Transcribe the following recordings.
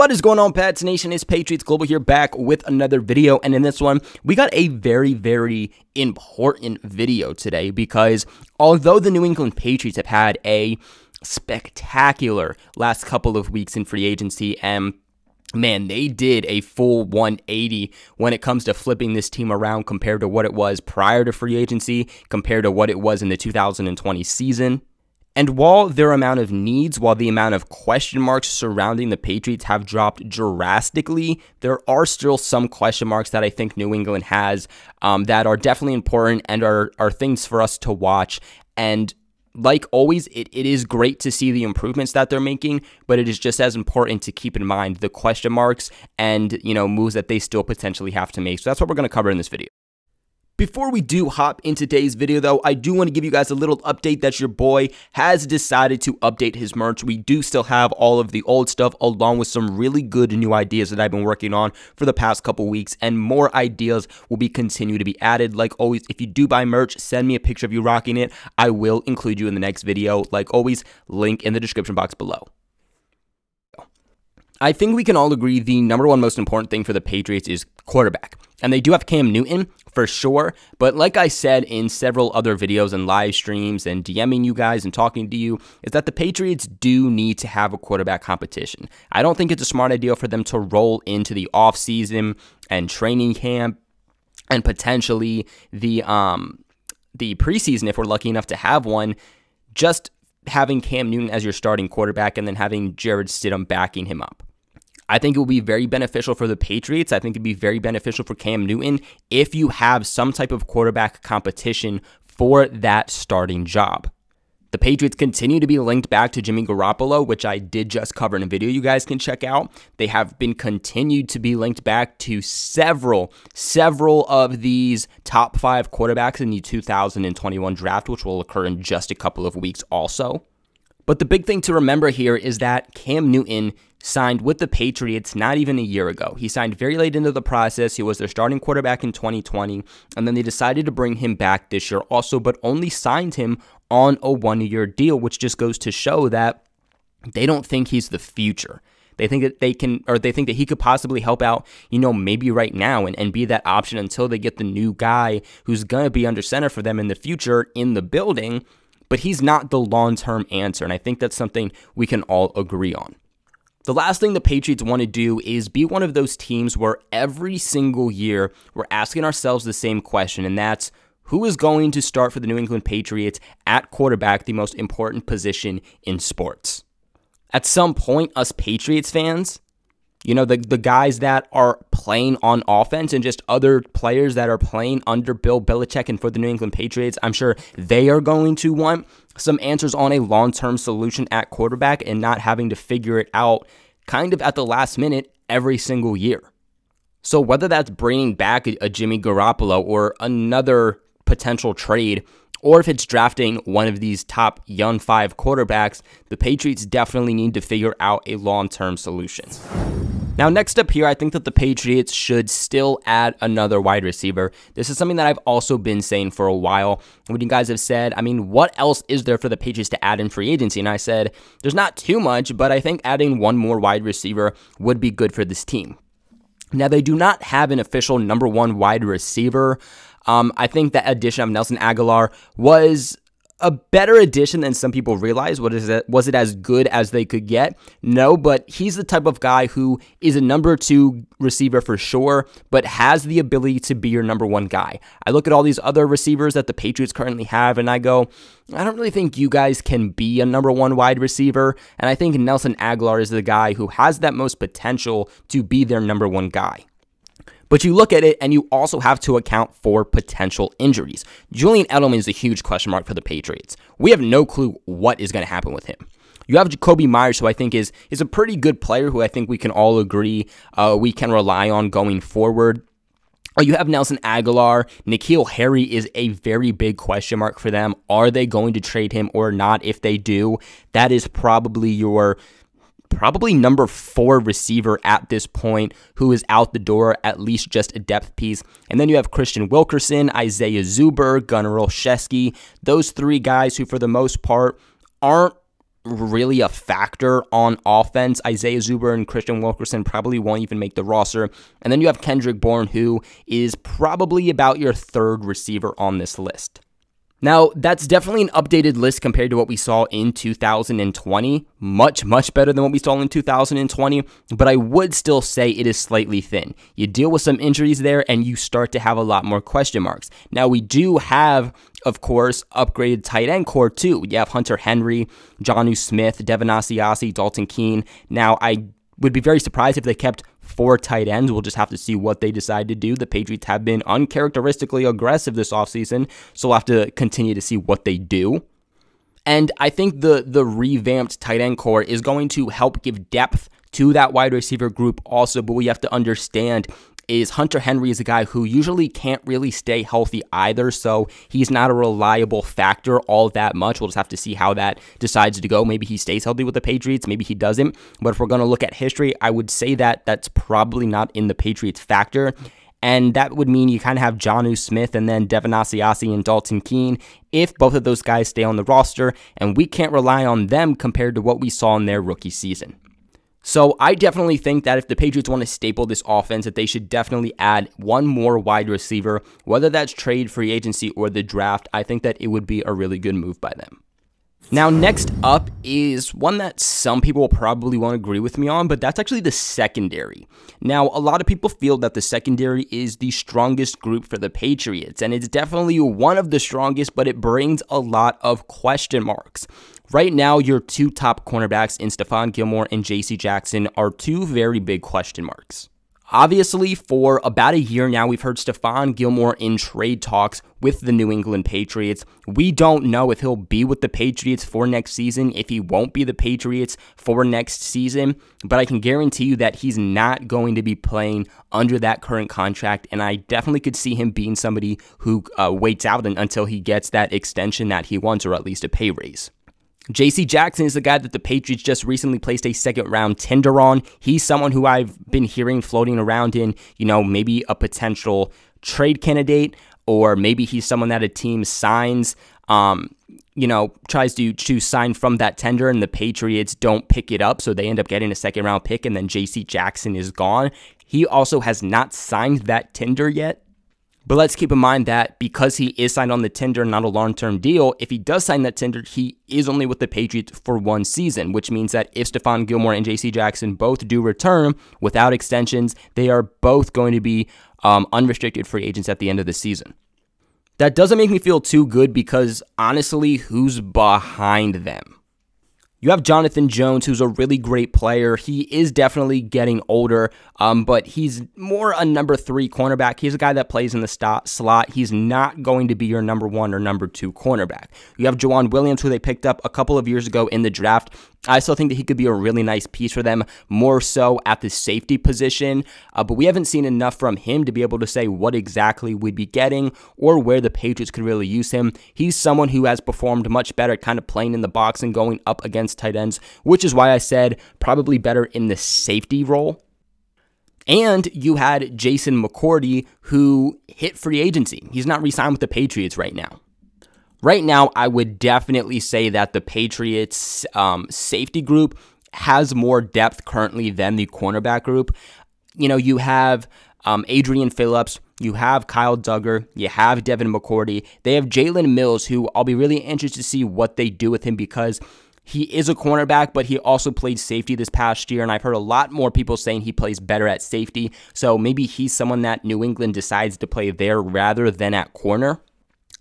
What is going on, Pats Nation? It's Patriots Global here back with another video. And in this one, we got a very, very important video today because although the New England Patriots have had a spectacular last couple of weeks in free agency and man, they did a full 180 when it comes to flipping this team around compared to what it was prior to free agency, compared to what it was in the 2020 season. And while their amount of needs, while the amount of question marks surrounding the Patriots have dropped drastically, there are still some question marks that I think New England has um, that are definitely important and are, are things for us to watch. And like always, it, it is great to see the improvements that they're making, but it is just as important to keep in mind the question marks and, you know, moves that they still potentially have to make. So that's what we're going to cover in this video. Before we do hop into today's video though, I do want to give you guys a little update that your boy has decided to update his merch. We do still have all of the old stuff along with some really good new ideas that I've been working on for the past couple weeks and more ideas will be continue to be added. Like always, if you do buy merch, send me a picture of you rocking it. I will include you in the next video. Like always, link in the description box below. I think we can all agree the number one most important thing for the Patriots is quarterback. And they do have Cam Newton for sure. But like I said in several other videos and live streams and DMing you guys and talking to you, is that the Patriots do need to have a quarterback competition. I don't think it's a smart idea for them to roll into the offseason and training camp and potentially the um the preseason if we're lucky enough to have one just having Cam Newton as your starting quarterback and then having Jarrett Stidham backing him up. I think it will be very beneficial for the Patriots. I think it'd be very beneficial for Cam Newton if you have some type of quarterback competition for that starting job. The Patriots continue to be linked back to Jimmy Garoppolo, which I did just cover in a video you guys can check out. They have been continued to be linked back to several, several of these top five quarterbacks in the 2021 draft, which will occur in just a couple of weeks also. But the big thing to remember here is that Cam Newton signed with the Patriots not even a year ago. He signed very late into the process. He was their starting quarterback in 2020, and then they decided to bring him back this year also, but only signed him on a one year deal, which just goes to show that they don't think he's the future. They think that they can, or they think that he could possibly help out, you know, maybe right now and, and be that option until they get the new guy who's going to be under center for them in the future in the building. But he's not the long term answer. And I think that's something we can all agree on. The last thing the Patriots want to do is be one of those teams where every single year we're asking ourselves the same question, and that's who is going to start for the New England Patriots at quarterback, the most important position in sports? At some point, us Patriots fans, you know, the, the guys that are playing on offense and just other players that are playing under Bill Belichick and for the New England Patriots, I'm sure they are going to want some answers on a long term solution at quarterback and not having to figure it out kind of at the last minute every single year. So, whether that's bringing back a, Jimmy Garoppolo or another potential trade, or if it's drafting one of these top young five quarterbacks, the Patriots definitely need to figure out a long term solution. Now, next up here, I think that the Patriots should still add another wide receiver. This is something that I've also been saying for a while. When you guys have said, I mean, what else is there for the Patriots to add in free agency? And I said, there's not too much, but I think adding one more wide receiver would be good for this team. Now, they do not have an official number one wide receiver. Um, I think that addition of Nelson Agholor was a better addition than some people realize. What is it? Was it as good as they could get? No, but he's the type of guy who is a number two receiver for sure, but has the ability to be your number one guy. I look at all these other receivers that the Patriots currently have, and I go, I don't really think you guys can be a number one wide receiver. And I think Nelson Agholor is the guy who has that most potential to be their number one guy. But you look at it and you also have to account for potential injuries. Julian Edelman is a huge question mark for the Patriots. We have no clue what is going to happen with him. You have Jakobi Meyers, who I think is is a pretty good player, who I think we can all agree uh, we can rely on going forward. Uh, you have Nelson Agholor. N'Keal Harry is a very big question mark for them. Are they going to trade him or not? If they do, that is probably your probably number four receiver at this point who is out the door, at least just a depth piece. And then you have Kristian Wilkerson, Isaiah Zuber, Gunnar Olszewski, those three guys who, for the most part, aren't really a factor on offense. Isaiah Zuber and Kristian Wilkerson probably won't even make the roster. And then you have Kendrick Bourne, who is probably about your third receiver on this list. Now, that's definitely an updated list compared to what we saw in 2020. Much, much better than what we saw in 2020, but I would still say it is slightly thin. You deal with some injuries there and you start to have a lot more question marks. Now, we do have, of course, upgraded tight end corps too. You have Hunter Henry, Jonnu Smith, Devin Asiasi, Dalton Keene. Now, I would be very surprised if they kept four tight ends. We'll just have to see what they decide to do. The Patriots have been uncharacteristically aggressive this offseason, so we'll have to continue to see what they do. And I think the the revamped tight end corps is going to help give depth to that wide receiver group also, but we have to understand is Hunter Henry is a guy who usually can't really stay healthy either, so he's not a reliable factor all that much. We'll just have to see how that decides to go. Maybe he stays healthy with the Patriots, maybe he doesn't. But if we're going to look at history, I would say that that's probably not in the Patriots factor. And that would mean you kind of have Jonnu Smith and then Devin Asiasi and Dalton Keene if both of those guys stay on the roster, and we can't rely on them compared to what we saw in their rookie season. So I definitely think that if the Patriots want to staple this offense, that they should definitely add one more wide receiver, whether that's trade, free agency, or the draft. I think that it would be a really good move by them. Now, next up is one that some people probably won't agree with me on, but that's actually the secondary. Now, a lot of people feel that the secondary is the strongest group for the Patriots, and it's definitely one of the strongest, but it brings a lot of question marks. Right now, your two top cornerbacks in Stephon Gilmore and JC Jackson are two very big question marks. Obviously, for about a year now, we've heard Stephon Gilmore in trade talks with the New England Patriots. We don't know if he'll be with the Patriots for next season, if he won't be the Patriots for next season, but I can guarantee you that he's not going to be playing under that current contract, and I definitely could see him being somebody who uh, waits out until he gets that extension that he wants, or at least a pay raise. JC Jackson is the guy that the Patriots just recently placed a second round tender on. He's someone who I've been hearing floating around in, you know, maybe a potential trade candidate, or maybe he's someone that a team signs, um, you know, tries to to sign from that tender and the Patriots don't pick it up. So they end up getting a second round pick and then JC Jackson is gone. He also has not signed that tender yet. But let's keep in mind that because he is signed on the tender, not a long term deal, if he does sign that tender, he is only with the Patriots for one season, which means that if Stephon Gilmore and JC Jackson both do return without extensions, they are both going to be um, unrestricted free agents at the end of the season. That doesn't make me feel too good because honestly, who's behind them? You have Jonathan Jones, who's a really great player. He is definitely getting older, um, but he's more a number three cornerback. He's a guy that plays in the st- slot. He's not going to be your number one or number two cornerback. You have Joejuan Williams, who they picked up a couple of years ago in the draft. I still think that he could be a really nice piece for them, more so at the safety position. Uh, but we haven't seen enough from him to be able to say what exactly we'd be getting or where the Patriots could really use him. He's someone who has performed much better, kind of playing in the box and going up against tight ends, which is why I said probably better in the safety role. And you had Jason McCourty, who hit free agency. He's not re signed with the Patriots right now. Right now, I would definitely say that the Patriots um, safety group has more depth currently than the cornerback group. You know, you have um, Adrian Phillips, you have Kyle Dugger, you have Devin McCourty, they have Jalen Mills, who I'll be really interested to see what they do with him because he is a cornerback, but he also played safety this past year, and I've heard a lot more people saying he plays better at safety. So maybe he's someone that New England decides to play there rather than at corner.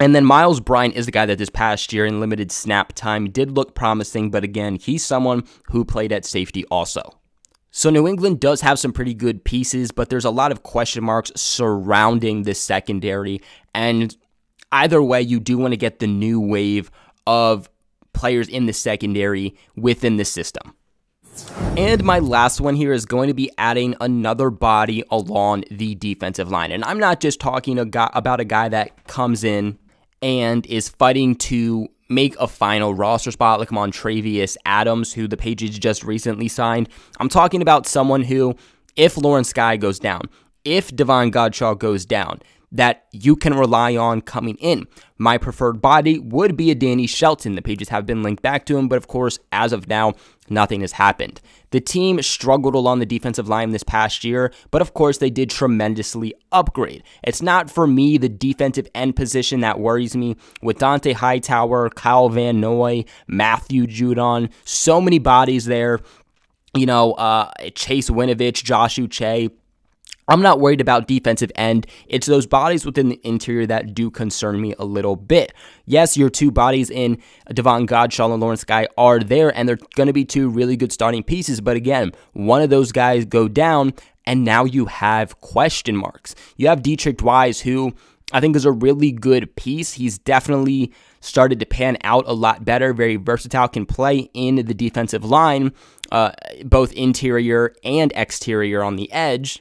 And then Myles Bryant is the guy that this past year in limited snap time did look promising, but again, he's someone who played at safety also. So New England does have some pretty good pieces, but there's a lot of question marks surrounding this secondary. And either way, you do want to get the new wave of players in the secondary within the system. And my last one here is going to be adding another body along the defensive line. And I'm not just talking about a guy that comes in and is fighting to make a final roster spot like Montravius Adams, who the Patriots just recently signed. I'm talking about someone who, if Lawrence Guy goes down, if Davon Godchaux goes down, that you can rely on coming in. My preferred body would be a Danny Shelton. The pages have been linked back to him, but of course, as of now, nothing has happened. The team struggled along the defensive line this past year, but of course, they did tremendously upgrade. It's not for me the defensive end position that worries me. With Dont'a Hightower, Kyle Van Noy, Matthew Judon, so many bodies there. You know, uh, Chase Winovich, Josh Uche, I'm not worried about defensive end. It's those bodies within the interior that do concern me a little bit. Yes, your two bodies in Davon Godchaux and Lawrence Guy are there, and they're going to be two really good starting pieces. But again, one of those guys go down, and now you have question marks. You have Deatrich Wise, who I think is a really good piece. He's definitely started to pan out a lot better, very versatile, can play in the defensive line, uh, both interior and exterior on the edge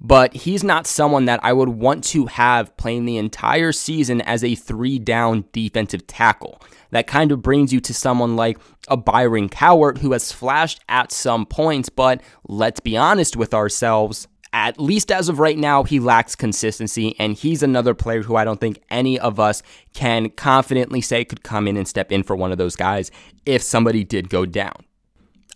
but he's not someone that I would want to have playing the entire season as a three down defensive tackle. That kind of brings you to someone like a Byron Cowart who has flashed at some points, but let's be honest with ourselves. At least as of right now, he lacks consistency, and he's another player who I don't think any of us can confidently say could come in and step in for one of those guys if somebody did go down.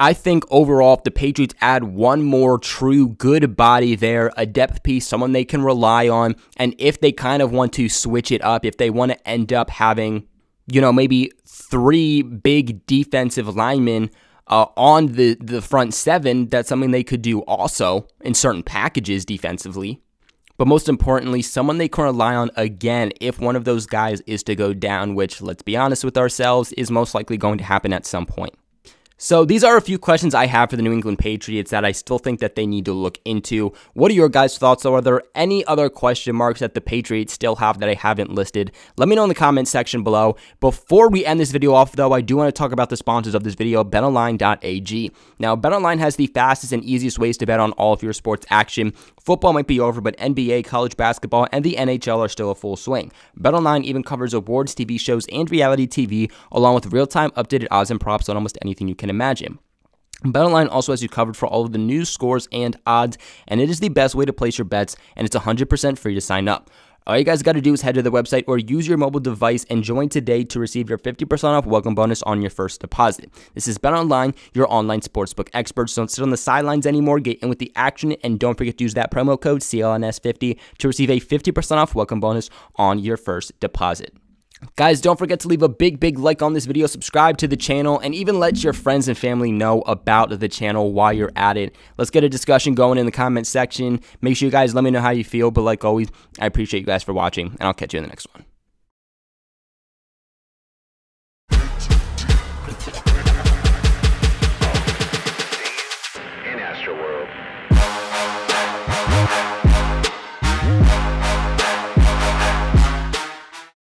I think overall, if the Patriots add one more true good body there, a depth piece, someone they can rely on, and if they kind of want to switch it up, if they want to end up having, you know, maybe three big defensive linemen uh, on the, the front seven, that's something they could do also in certain packages defensively. But most importantly, someone they can rely on again if one of those guys is to go down, which, let's be honest with ourselves, is most likely going to happen at some point. So these are a few questions I have for the New England Patriots that I still think that they need to look into. What are your guys' thoughts? Are there any other question marks that the Patriots still have that I haven't listed? Let me know in the comment section below. Before we end this video off, though, I do want to talk about the sponsors of this video, BetOnline.ag. Now, BetOnline has the fastest and easiest ways to bet on all of your sports action. Football might be over, but NBA, college basketball, and the NHL are still a full swing. BetOnline even covers awards, TV shows, and reality TV, along with real-time updated odds and props on almost anything you can imagine. BetOnline also has you covered for all of the news, scores, and odds, and it is the best way to place your bets, and it's 100% free to sign up. All you guys got to do is head to the website or use your mobile device and join today to receive your 50% off welcome bonus on your first deposit. This is BetOnline, your online sportsbook experts. Don't sit on the sidelines anymore. Get in with the action and don't forget to use that promo code CLNS50 to receive a 50% off welcome bonus on your first deposit. Guys, don't forget to leave a big, big like on this video, subscribe to the channel, and even let your friends and family know about the channel while you're at it. Let's get a discussion going in the comment section. Make sure you guys let me know how you feel, but like always, I appreciate you guys for watching, and I'll catch you in the next one.